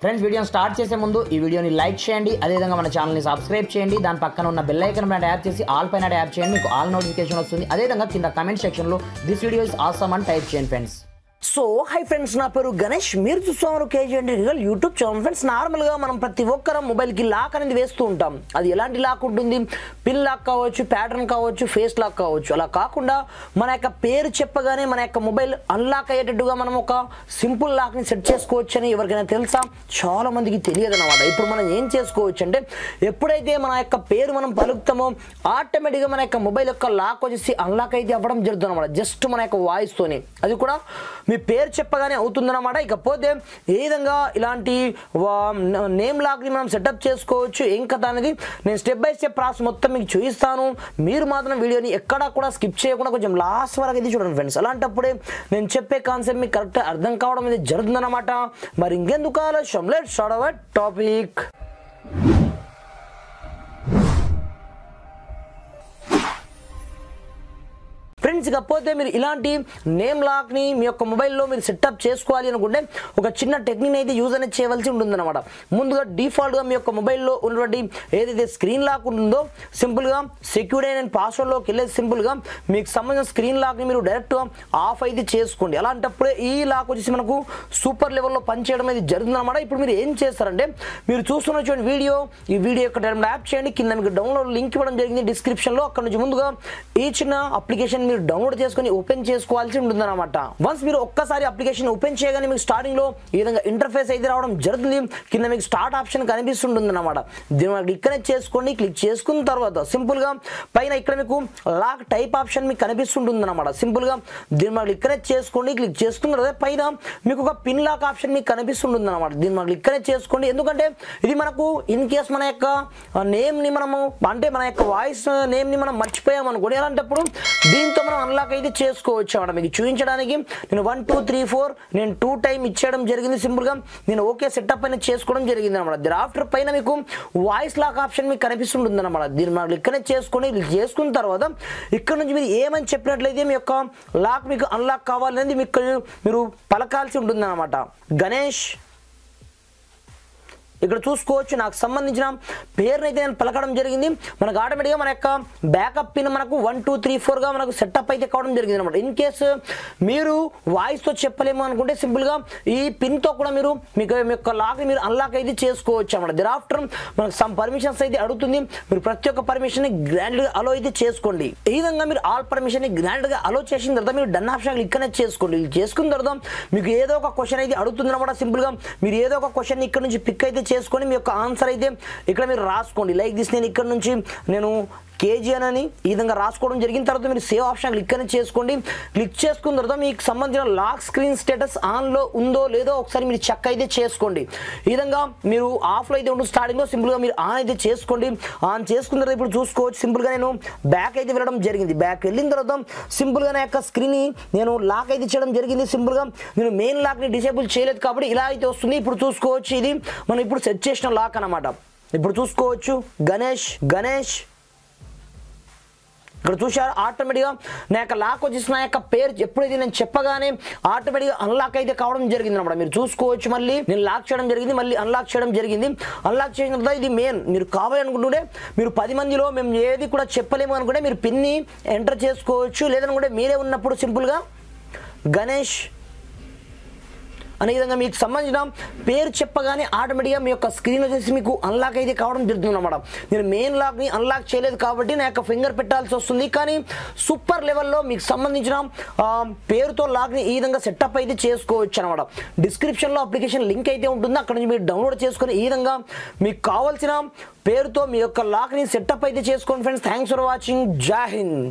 Friends వీడియోని start చేసే ముందు ఈ వీడియోని లైక్ చేయండి. అదేవిధంగా మన ఛానల్ని సబ్స్క్రైబ్ చేయండి. దాని పక్కన ఉన్న బెల్ ఐకన్ పైన ట్యాప్ చేసి ఆల్ పైన ట్యాప్ చేయండి. మీకు ఆల్ నోటిఫికేషన్ వస్తుంది. అదేవిధంగా కింద కమెంట్ సెక్షన్లో దిస్ వీడియో ఇస్ ఆసమ్ అని టైప్ చేయండి ఫ్రెండ్స్ సో హై ఫ్రెండ్స్ నా పేరు గణేష్. మీరు చూస్తున్నారు కేజీ అంటే రియల్ యూట్యూబ్ ఛానల్ ఫ్రెండ్స్ నార్మల్గా మనం ప్రతి ఒక్కరం మొబైల్కి లాక్ అనేది వేస్తూ ఉంటాం. అది ఎలాంటి లాక్ ఉంటుంది? పిన్ లాక్ కావచ్చు ప్యాటర్న్ కావచ్చు ఫేస్ లాక్ కావచ్చు. అలా కాకుండా మన యొక్క పేరు చెప్పగానే మన యొక్క మొబైల్ అన్లాక్ అయ్యేటట్టుగా మనం ఒక సింపుల్ లాక్ని సెట్ చేసుకోవచ్చు అని ఎవరికైనా తెలుసా? చాలా మందికి తెలియదు అనమాట ఇప్పుడు మనం ఏం చేసుకోవచ్చు అంటే ఎప్పుడైతే మన యొక్క పేరు మనం పలుకుతామో ఆటోమేటిక్గా మన యొక్క మొబైల్ యొక్క లాక్ వచ్చేసి అన్లాక్ అయితే అవ్వడం జరుగుతుంది అనమాట జస్ట్ మన యొక్క వాయిస్తోని అది కూడా మీ పేరు చెప్పగానే అవుతుందన్నమాట. ఇకపోతే ఏ విధంగా ఇలాంటి నేమ్ లాక్ని మనం సెటప్ చేసుకోవచ్చు ఏం కథ అనేది నేను స్టెప్ బై స్టెప్ ప్రాసెస్ మొత్తం మీకు చూపిస్తాను. మీరు మాత్రం వీడియోని ఎక్కడా కూడా స్కిప్ చేయకుండా కొంచెం లాస్ట్ వరకు అయితే చూడండి ఫ్రెండ్స్. అలాంటప్పుడే నేను చెప్పే కాన్సెప్ట్ మీకు కరెక్ట్ అర్థం కావడం అనేది జరుగుతుందన్నమాట. మరి ఇంకెందుకు ఆలోచం let start our topic friends ఇకపోతే మీరు ఇలాంటి నేమ్ లాక్ని మీ యొక్క మొబైల్లో మీరు సెటప్ చేసుకోవాలి అనుకుంటే ఒక చిన్న టెక్నిక్ అయితే యూజ్ అనేది చేయవలసి ఉంటుందన్నమాట. ముందుగా డిఫాల్ట్గా మీ యొక్క మొబైల్లో ఉన్నటువంటి ఏదైతే స్క్రీన్ లాక్ ఉంటుందో సింపుల్గా సెక్యూర్ అయిన పాస్వర్డ్లోకి వెళ్ళేది సింపుల్గా మీకు సంబంధించిన స్క్రీన్ లాక్ని మీరు డైరెక్ట్గా ఆఫ్ అయితే చేసుకోండి. అలాంటప్పుడే ఈ లాక్ వచ్చేసి మనకు సూపర్ లెవెల్లో పనిచేయడం అనేది జరుగుతుందన్నమాట. ఇప్పుడు మీరు ఏం చేస్తారంటే మీరు చూస్తున్న చూడండి వీడియో ఈ వీడియో యొక్క యాప్ చేయండి. కింద మీకు డౌన్లోడ్ లింక్ ఇవ్వడం జరిగింది. డిస్క్రిప్షన్లో అక్కడ నుంచి ముందుగా ఈ చిన్న అప్లికేషన్ మీరు డౌన్లోడ్ చేసుకొని ఓపెన్ చేసుకోవాల్సి ఉంటుందన్నమాట. వన్స్ మీరు ఒక్కసారి అప్లికేషన్ ఓపెన్ చేయగానే మీకు స్టార్టింగ్లో ఈ విధంగా ఇంటర్ఫేస్ అయితే రావడం జరుగుతుంది. కింద మీకు స్టార్ట్ ఆప్షన్ కనిపిస్తుంటుంది అనమాట దీన్ని మీద చేసుకోండి క్లిక్ చేసుకున్న తర్వాత సింపుల్గా పైన ఇక్కడ మీకు లాక్ టైప్ ఆప్షన్ మీకు కనిపిస్తుంటుంది అనమాట సింపుల్గా దీని మాకు క్లిక్ చేసుకోండి క్లిక్ చేసుకున్న తర్వాత పైన మీకు ఒక పిన్ లాక్ ఆప్షన్ మీకు కనిపిస్తుంటుంది అనమాట దీని మాకు క్లిక్ చేసుకోండి ఎందుకంటే ఇది మనకు ఇన్ కేస్ మన యొక్క నేమ్ని మనము అంటే మన యొక్క వాయిస్ నేమ్ని మనం మర్చిపోయాం అనుకోండి అలాంటప్పుడు దీంతో మనం అన్లాక్ అయితే చేసుకోవచ్చు అనమాట మీకు చూపించడానికి నేను వన్ టూ త్రీ ఫోర్ నేను టూ టైం ఇచ్చేయడం జరిగింది సింపుల్గా. నేను ఓకే సెటప్ అయినా చేసుకోవడం జరిగింది అనమాట దీని ఆఫ్టర్ పైన మీకు వాయిస్ లాక్ ఆప్షన్ మీకు కనిపిస్తుంటుంది అనమాట దీన్ని మనం ఇక్కడనే చేసుకొని చేసుకున్న తర్వాత ఇక్కడ నుంచి మీరు ఏమని చెప్పినట్లయితే మీ యొక్క లాక్ మీకు అన్లాక్ కావాలనేది మీకు మీరు పలకాల్సి ఉంటుంది అనమాట గణేష్ ఇక్కడ చూసుకోవచ్చు. నాకు సంబంధించిన పేరుని అయితే నేను పలకడం జరిగింది. మనకు ఆటోమేటిక్గా మన యొక్క బ్యాకప్ పిన్ మనకు వన్ టూ త్రీ ఫోర్గా మనకు సెటప్ అయితే కావడం జరిగింది అనమాట ఇన్ కేసు మీరు వాయిస్తో చెప్పలేము అనుకుంటే సింపుల్గా ఈ పిన్తో కూడా మీరు మీకు మీ యొక్క లాక్ని మీరు అన్లాక్ అయితే చేసుకోవచ్చు అనమాట దిర్ ఆఫ్టర్ మనకు సమ్ పర్మిషన్స్ అయితే అడుగుతుంది. మీరు ప్రతి ఒక్క పర్మిషన్ని గ్రాండ్గా అలో అయితే చేసుకోండి. ఈ విధంగా మీరు ఆల్ పర్మిషన్ని గ్రాండ్గా అలో చేసిన తర్వాత మీరు డన్ ఆప్షన్ క్లిక్ అనేది చేసుకోండి. ఇది చేసుకున్న తర్వాత మీకు ఏదో ఒక క్వశ్చన్ అయితే అడుగుతుంది అనమాట సింపుల్గా మీరు ఏదో ఒక క్వశ్చన్ ఇక్కడ నుంచి పిక్ అయితే చేసుకొని మీ యొక్క ఆన్సర్ అయితే ఇక్కడ మీరు రాసుకోండి. లైక్ దిస్ నేను ఇక్కడ నుంచి నేను కేజీఎన్ అని ఈ విధంగా రాసుకోవడం జరిగిన తర్వాత మీరు సేవ్ ఆప్షన్ క్లిక్ అని చేసుకోండి. క్లిక్ చేసుకున్న తర్వాత మీకు సంబంధించిన లాక్ స్క్రీన్ స్టేటస్ ఆన్లో ఉందో లేదో ఒకసారి మీరు చెక్ అయితే చేసుకోండి. ఈ విధంగా మీరు ఆఫ్లో అయితే ఉంటుంది స్టార్టింగ్లో సింపుల్గా మీరు ఆన్ అయితే చేసుకోండి. ఆన్ చేసుకున్న తర్వాత ఇప్పుడు చూసుకోవచ్చు సింపుల్గా నేను బ్యాక్ అయితే వెళ్ళడం జరిగింది. బ్యాక్ వెళ్ళిన తర్వాత సింపుల్గా నా యొక్క స్క్రీన్ని నేను లాక్ అయితే చేయడం జరిగింది. సింపుల్గా నేను మెయిన్ లాక్ని డిసేబుల్ చేయలేదు కాబట్టి ఇలా అయితే వస్తుంది. ఇప్పుడు చూసుకోవచ్చు ఇది. మనం ఇప్పుడు సెట్ చేసిన లాక్ అనమాట ఇప్పుడు చూసుకోవచ్చు. గణేష్ గణేష్. ఇక్కడ చూశారు ఆటోమేటిక్గా నా యొక్క లాక్ వచ్చేసి నా యొక్క పేరు ఎప్పుడైతే నేను చెప్పగానే ఆటోమేటిక్గా అన్లాక్ అయితే కావడం జరిగింది అనమాట మీరు చూసుకోవచ్చు మళ్ళీ. నేను లాక్ చేయడం జరిగింది మళ్ళీ అన్లాక్ చేయడం జరిగింది. అన్లాక్ చేసిన తర్వాత ఇది మెయిన్ మీరు కావాలనుకుంటుంటే మీరు పది మందిలో మేము ఏది కూడా చెప్పలేము అనుకుంటే మీరు పిన్ని ఎంటర్ చేసుకోవచ్చు. లేదనుకుంటే మీరే ఉన్నప్పుడు సింపుల్గా గణేష్ అనే విధంగా మీకు సంబంధించిన పేరు చెప్పగానే ఆటోమేటిక్గా మీ యొక్క స్క్రీన్ వచ్చేసి మీకు అన్లాక్ అయితే కావడం జరుగుతుంది అనమాట నేను మెయిన్ లాక్ని అన్లాక్ చేయలేదు కాబట్టి నా యొక్క ఫింగర్ పెట్టాల్సి వస్తుంది. కానీ సూపర్ లెవెల్లో మీకు సంబంధించిన పేరుతో లాక్ని ఈ విధంగా సెటప్ అయితే చేసుకోవచ్చు అనమాట డిస్క్రిప్షన్లో అప్లికేషన్ లింక్ అయితే ఉంటుంది. అక్కడ నుంచి మీరు డౌన్లోడ్ చేసుకుని ఈ విధంగా మీకు కావాల్సిన పేరుతో మీ యొక్క లాక్ని సెటప్ అయితే చేసుకోండి ఫ్రెండ్స్ థ్యాంక్స్ ఫర్ వాచింగ్ జై హింద్